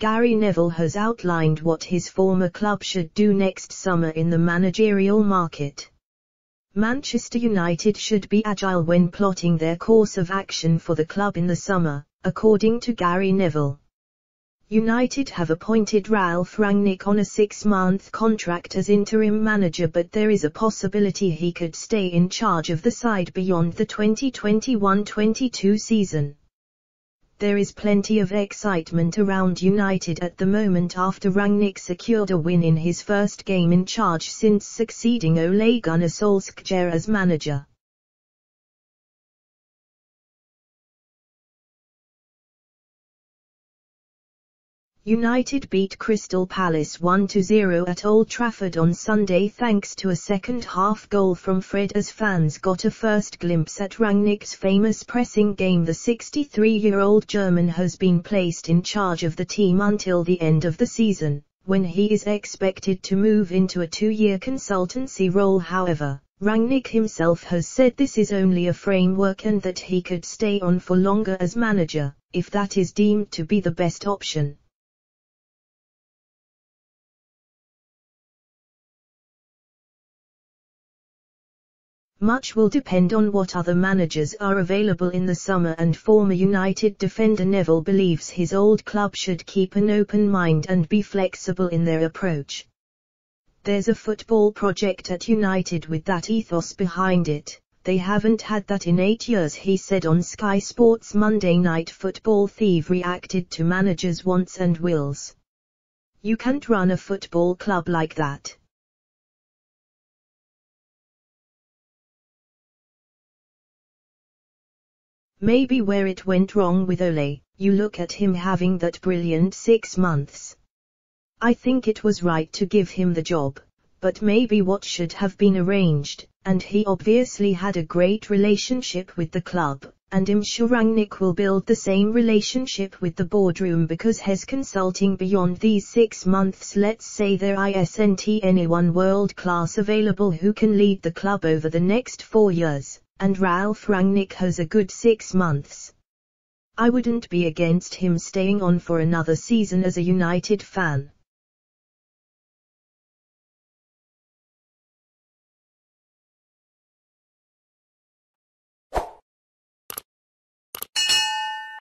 Gary Neville has outlined what his former club should do next summer in the managerial market. Manchester United should be agile when plotting their course of action for the club in the summer, according to Gary Neville. United have appointed Ralf Rangnick on a six-month contract as interim manager but there is a possibility he could stay in charge of the side beyond the 2021-22 season. There is plenty of excitement around United at the moment after Rangnick secured a win in his first game in charge since succeeding Ole Gunnar Solskjaer as manager. United beat Crystal Palace 1-0 at Old Trafford on Sunday thanks to a second-half goal from Fred as fans got a first glimpse at Rangnick's famous pressing game. The 63-year-old German has been placed in charge of the team until the end of the season, when he is expected to move into a two-year consultancy role however. Rangnick himself has said this is only a framework and that he could stay on for longer as manager, if that is deemed to be the best option. Much will depend on what other managers are available in the summer and former United defender Neville believes his old club should keep an open mind and be flexible in their approach. There's a football project at United with that ethos behind it, they haven't had that in eight years he said on Sky Sports Monday Night Football Thief reacted to managers' wants and wills. You can't run a football club like that. Maybe where it went wrong with Ole, you look at him having that brilliant six months. I think it was right to give him the job, but maybe what should have been arranged, and he obviously had a great relationship with the club, and I'm sure Rangnick will build the same relationship with the boardroom because he's consulting beyond these six months let's say there isn't anyone world class available who can lead the club over the next four years and Ralf Rangnick has a good six months. I wouldn't be against him staying on for another season as a United fan.